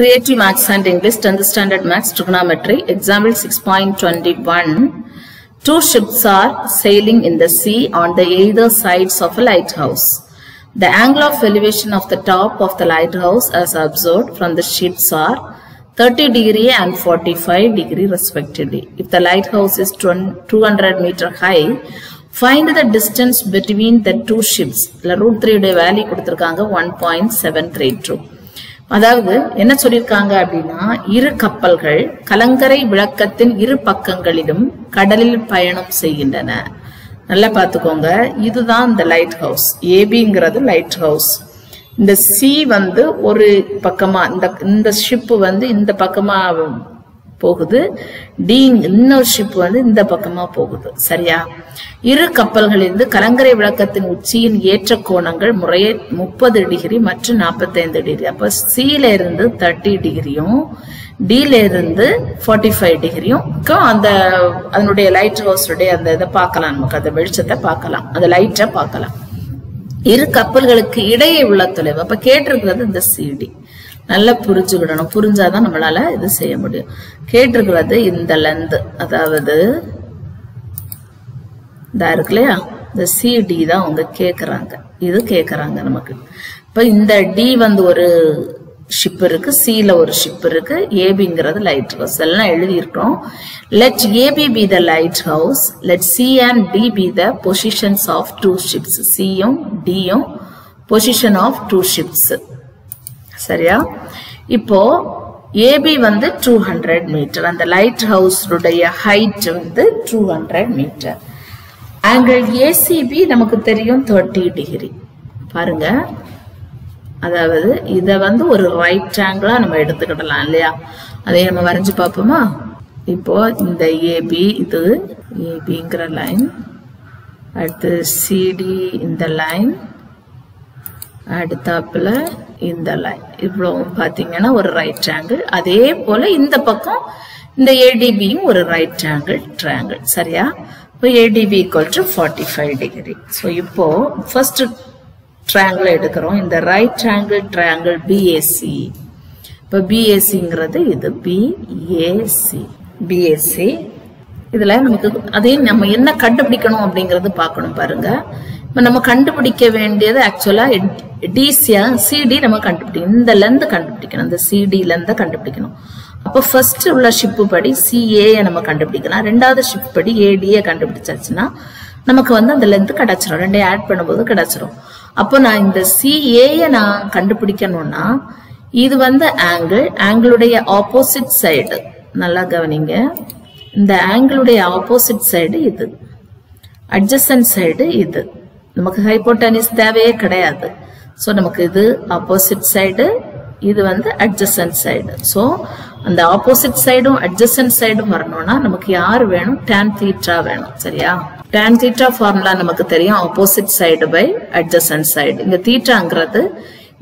Creative Maths and English 10th Standard Maths Trigonometry Example 6.21 Two ships are sailing in the sea on the either sides of a lighthouse. The angle of elevation of the top of the lighthouse as observed from the ships are 30 degree and 45 degree respectively. If the lighthouse is 200 meter high, find the distance between the two ships. இல்ல root 3 உடைய value கொடுத்திருக்காங்க 1.732. அதாவது என்ன சொல்லியிருக்காங்க அப்படின்னா இரு கப்பல்கள் கலங்கரை விளக்கத்தின் இரு பக்கங்களிலும் கடலில் பயணம் செய்கின்றன. நல்லா பார்த்துக்கோங்க. இதுதான் இந்த லைட் ஹவுஸ் ஏபிங்கிறது லைட் ஹவுஸ் இந்த சி வந்து ஒரு பக்கமா இந்த இந்த ஷிப் வந்து இந்த பக்கமா போகுது. டி இன்னொரு ஷிப் வந்து இந்த பக்கமா போகுது. சரியா? இரு கப்பல்களிலிருந்து கலங்கரை விளக்கத்தின் உச்சியின் ஏற்ற கோணங்கள் முறையே முப்பது டிகிரி மற்றும் நாற்பத்தைந்து டிகிரி. அப்ப சில இருந்து தேர்ட்டி டிகிரியும் டில இருந்து ஃபார்ட்டி ஃபைவ் டிகிரியும் அந்த அதனுடைய லைட் ஹவுஸுடைய அந்த இதை பார்க்கலாம் நமக்கு. அந்த வெளிச்சத்தை பார்க்கலாம். அந்த லைட்டை பார்க்கலாம். இரு கப்பல்களுக்கு இடையே உள்ள தொலைவு. அப்ப கேட்டிருக்கிறது இந்த சிடி நல்லா புரிஞ்சுக்கிடணும். புரிஞ்சாதான் நம்மளால இது செய்ய முடியும். கேட்டிருக்கிறது இந்த லென்த் அதாவது இதா இருக்கு இல்லையா? இந்த சிடி தான் அவங்க கேட்குறாங்க இது கேட்குறாங்க நமக்கு. இப்ப இந்த டி வந்து ஒரு ஷிப் இருக்கு. சில ஒரு ஷிப் இருக்கு. ஏபிங்கிறது லைட் ஹவுஸ் எல்லாம் எழுதியிருக்கோம் let AB be the lighthouse let C and D be the positions of two ships சியும் டியும் பொசிஷன் ஆஃப் டூ ஷிப்ஸ் சரியா? இப்போ ஏபி வந்து டூ ஹண்ட்ரட் மீட்டர் அந்த லைட் ஹவுஸுடைய ஹைட் வந்து two hundred metre angle A C B நமக்கு தெரியும் thirty degree பாருங்க. அதாவது இதை வந்து ஒரு ரைட் ஆங்கிளா நம்ம எடுத்துக்கிடலாம் இல்லையா? அதை நம்ம வரைஞ்சு பார்ப்போமா? இப்போ இந்த ஏபி இது ஏபிங்கிற லைன் அடுத்து சிடி இந்த லைன் அடுத்தாப்புல இந்த லைன் இவ்வளவும் பார்த்தீங்கன்னா ஒரு ரைட் ஆங்கிள் அதே போல இந்த பக்கம் இந்த ஏடிபியும் ஒரு ரைட் ஆங்கிள் ட்ரையாங்கிள் சரியா? இப்போ A D B equal to forty five degree so இப்போ ஃபர்ஸ்ட் ட்ரையாங்கிள் எடுக்கிறோம். இந்த ரைட் ஆங்கிள் ட்ரையாங்கிள் பிஏசி இப்போ பிஏசிங்கிறது இது பிஏசி பிஎஸ்சி இதில் நமக்கு அதையும் நம்ம என்ன கண்டுபிடிக்கணும் அப்படிங்கிறது பார்க்கணும் பாருங்க. இப்போ நம்ம கண்டுபிடிக்க வேண்டியது ஆக்சுவலா டிசியா சிடி நம்ம கண்டுபிடிக்கணும். இந்த லெந்த் கண்டுபிடிக்கணும். இந்த சிடி லெந்த கண்டுபிடிக்கணும். அப்போ ஃபர்ஸ்ட் உள்ள ஷிப்பு படி சிஏயை நம்ம கண்டுபிடிக்கலாம். ரெண்டாவது ஷிப் படி ஏடிஏ கண்டுபிடிச்சாச்சுன்னா நமக்கு வந்து அந்த லென்த் கிடைச்சிரும். ரெண்டையும் ஆட் பண்ணும்போது கிடைச்சிரும். அப்போ நான் இந்த சிஏயை நான் கண்டுபிடிக்கணும்னா இது வந்து ஆங்கிள் ஆங்கிளுடைய ஆப்போசிட் சைடு நல்லா கவனிங்க. இந்த ஆங்கிளுடைய ஆப்போசிட் சைடு இது. அட்ஜஸ்டன்ட் சைடு இது. நமக்கு ஹைப்போட்டனிஸ் தேவையே கிடையாது. ஸோ நமக்கு இது ஆப்போசிட் சைடு இது வந்து அட்ஜசன்ட் சைடு ஸோ அந்த ஆப்போசிட் சைடும் அட்ஜசன்ட் சைடும் வரணும்னா நமக்கு யார் வேணும்? டேன் தீட்டா வேணும் சரியா? டேன் தீட்டா ஃபார்முலா நமக்கு தெரியும் opposite side by adjacent side இங்க தீட்டாங்கிறது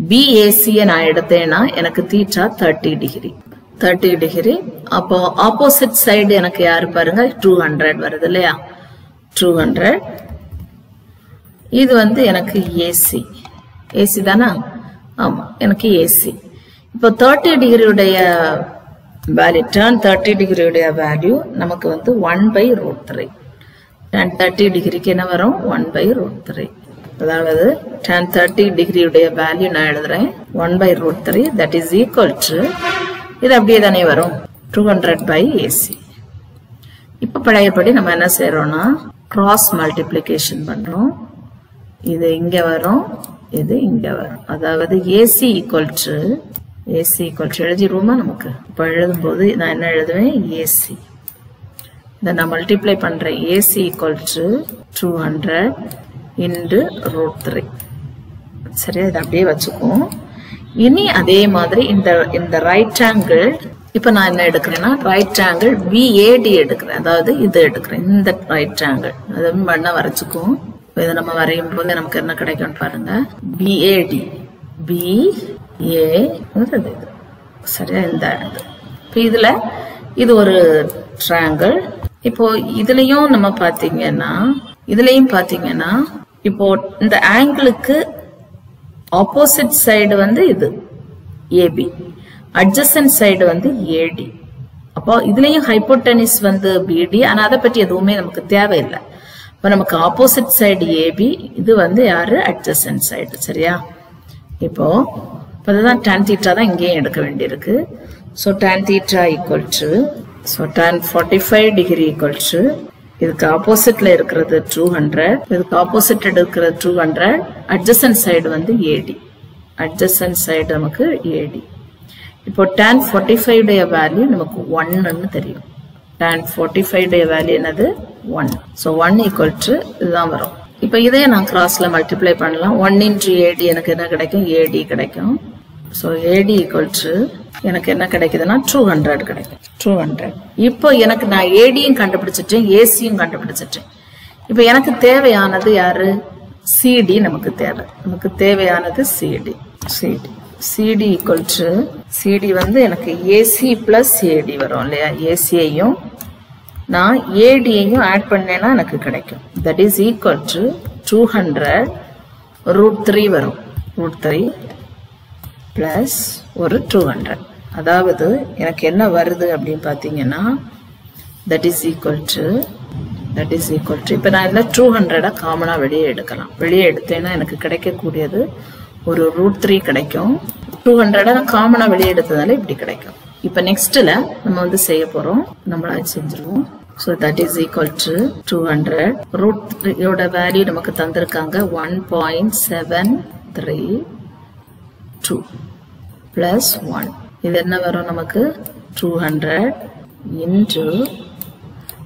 பிஏசியை நான் எடுத்தேன்னா எனக்கு theta thirty degree thirty degree அப்போ ஆப்போசிட் சைடு எனக்கு யாரு பாருங்க? டூ ஹண்ட்ரட் வருது இல்லையா? டூ ஹண்ட்ரட் இது வந்து எனக்கு ஏசி ஏசி தானா? ஆமா எனக்கு ஏசி இப்போ தேர்ட்டி டிகிரியுடைய வேல்யூ டேன் தேர்ட்டி டிகிரியுடைய வேல்யூ நமக்கு வந்து one by root three tan thirty டிகிரிக்கு என்ன வரும்? ஒன் பை ரூட் த்ரீ அதாவது டென் தேர்ட்டி டிகிரியுடைய வேல்யூ நான் எழுதுறேன். One by root three that is equal to இது அப்படியே தானே வரும். டூ ஹண்ட்ரட் பை ஏசி இப்போ பழையபடி நம்ம என்ன செய்யறோம்னா கிராஸ் மல்டிப்ளிகேஷன் பண்றோம். இது இங்க வரும் இது இங்க வரும். அதாவது A C equal to A C equal to எழுதிடுவோமா நமக்கு? இப்ப எழுதும் போது நான் என்ன எழுதுவேன்? ஏசி இதை நான் மல்டிப்ளை பண்றேன். A C equal to two hundred into root three சரியா? இதை அப்படியே வச்சுக்குவோம். இனி அதே மாதிரி இந்த இந்த ரைட் ஆங்கிள் இப்ப நான் என்ன எடுக்கிறேன்னா ரைட் ஆங்கிள் பிஏடி எடுக்கிறேன். அதாவது இது எடுக்கிறேன். இந்த ரைட் ஆங்கிள் அது பண்ண இப்போ இதை நம்ம வரையும் போது நமக்கு என்ன கிடைக்கும் பாருங்க. பிஏடி பி ஏ இது? சரியா இந்த இப்போ இதுல இது ஒரு ட்ராங்கிள் இப்போ இதுலயும் நம்ம பாத்தீங்கன்னா இதுலயும் பாத்தீங்கன்னா இப்போ இந்த ஆங்கிளுக்கு ஆப்போசிட் சைடு வந்து இது ஏபி அட்ஜசன்ட் சைடு வந்து ஏடி அப்போ இதுலயும் ஹைப்போடெனிஸ் வந்து பிடி ஆனா அதை பற்றி எதுவுமே நமக்கு தேவையில்லை. இப்போ நமக்கு ஆப்போசிட் சைடு ஏபி இது வந்து யாரு? அட்ஜசன்ட் சைடு சரியா? இப்போ இப்போ இதுதான் டேன் தீட்டா தான் இங்கேயும் எடுக்க வேண்டியிருக்கு. So tan theta equal to so tan forty five degree equal to இதுக்கு ஆப்போசிட்ல இருக்கிறது டூ ஹண்ட்ரட் இதுக்கு ஆப்போசிட் இருக்கிறது டூ ஹண்ட்ரட் அட்ஜசன்ட் சைடு வந்து ஏடி அட்ஜசன்ட் சைடு நமக்கு ஏடி இப்போ டேன் ஃபார்ட்டி ஃபைவ் டே வேல்யூ நமக்கு ஒன்னுன்னு தெரியும். டேன் ஃபார்ட்டி ஃபைவ் டே வேல்யூ என்னது? One so one equal to இதுதான் வரும். இப்போ இதே நான் கிராஸில் மல்டிப்ளை பண்ணலாம். ஒன் இன்ட்ரு ஏடி எனக்கு என்ன கிடைக்கும்? ஏடி கிடைக்கும். ஸோ ஏடி ஈக்குவல் டு எனக்கு என்ன கிடைக்குதுன்னா டூ ஹண்ட்ரட் கிடைக்கும். டூ ஹண்ட்ரட் இப்போ எனக்கு நான் ஏடியும் கண்டுபிடிச்சிட்டேன் ஏசியும் கண்டுபிடிச்சிட்டேன். இப்போ எனக்கு தேவையானது யாரு? சிடி நமக்கு தேவை. நமக்கு தேவையானது C D C D C D equal to C D வந்து எனக்கு ஏசி பிளஸ் ஏடி வரும் இல்லையா? ஏசியையும் நான் ஏடியையும் ஆட் பண்ணேன்னா எனக்கு கிடைக்கும். That is equal to two hundred root three வரும். ரூட் த்ரீ ப்ளஸ் ஒரு டூ ஹண்ட்ரட் அதாவது எனக்கு என்ன வருது அப்படின்னு பார்த்தீங்கன்னா that is equal to that is equal to இப்போ நான் இதில் டூ ஹண்ட்ரடாக காமனாக வெளியே எடுக்கலாம். வெளியே எடுத்தேன்னா எனக்கு கிடைக்கக்கூடியது ஒரு ரூட் த்ரீ கிடைக்கும். டூ ஹண்ட்ரடாக நான் காமனாக வெளியே எடுத்ததால இப்படி கிடைக்கும். இப்போ நெக்ஸ்ட்டில் நம்ம வந்து செய்ய போகிறோம் நம்மளா செஞ்சுருவோம். So that is equal to two hundred root த்ரீயோட வேல்யூ நமக்கு தந்திருக்காங்க one point seven three two plus one இது என்ன வரும் நமக்கு? டூ ஹண்ட்ரட் இன்ட்டு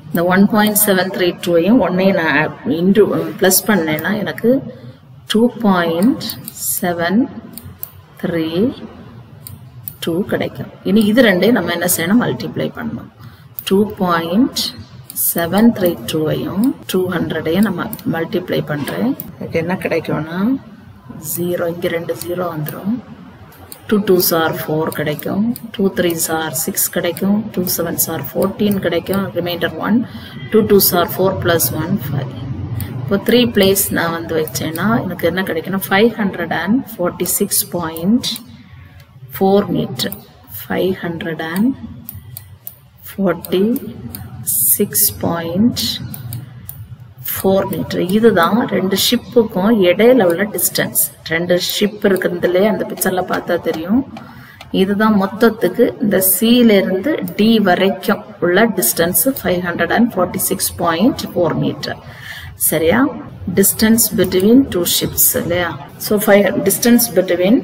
இந்த ஒன் பாயிண்ட் செவன் த்ரீ டூவையும் ஒன்னையும் நான் இன்று ப்ளஸ் பண்ணேன்னா எனக்கு two point seven three two கிடைக்கும். இனி இது ரெண்டையும் நம்ம என்ன செய்யணும்? மல்டிப்ளை பண்ணணும். டூ பாயிண்ட் செவன் த்ரீ டூவையும் டூ ஹண்ட்ரடையும் நம்ம மல்டிப்ளை பண்ணுறேன் எனக்கு என்ன கிடைக்கும்னா ஜீரோ இங்கே ரெண்டு ஜீரோ வந்துடும் டூ டூ சார் ஃபோர் கிடைக்கும். டூ த்ரீ சார் சிக்ஸ் கிடைக்கும். டூ செவன் சார் ஃபோர்டீன் கிடைக்கும். Reminder one two two are four plus one five இப்போ த்ரீ பிளேஸ் நான் வந்து வச்சேன்னா எனக்கு என்ன கிடைக்கணும் five hundred and forty six point four metre five hundred and forty six point four metre இதுதான் ரெண்டு ஷிப்புக்கும் இடையில உள்ள டிஸ்டன்ஸ் ரெண்டு ஷிப் இருக்கிறதுலே அந்த பிக்சர்ல பார்த்தா தெரியும். இதுதான் மொத்தத்துக்கு இந்த சில இருந்து டி வரைக்கும் உள்ள distance five hundred and forty six point four metre சரியா? டிஸ்டன்ஸ் பிட்வீன் டூ ஷிப்ஸ் இல்லையா? So five distance between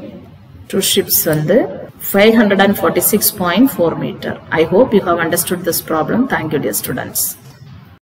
two ships வந்து 546.4 meter. I hope you have understood this problem. Thank you dear students.